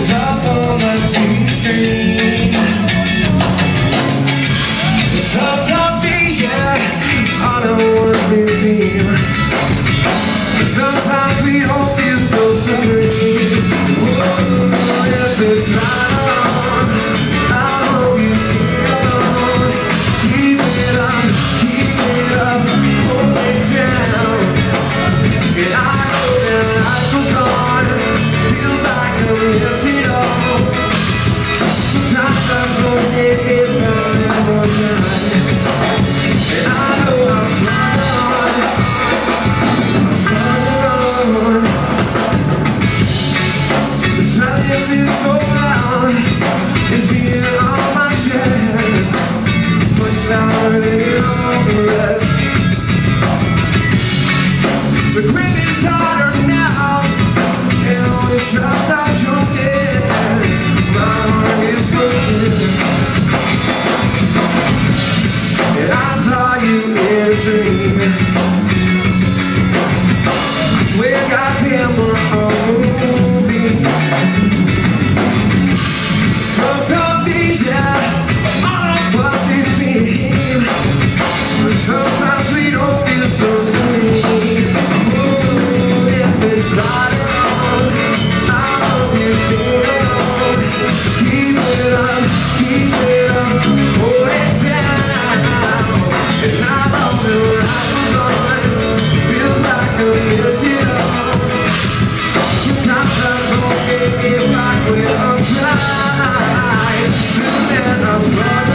Cause I'm that you The grip is harder now. And My heart is broken And I saw you in a dream. if I will try to let us running.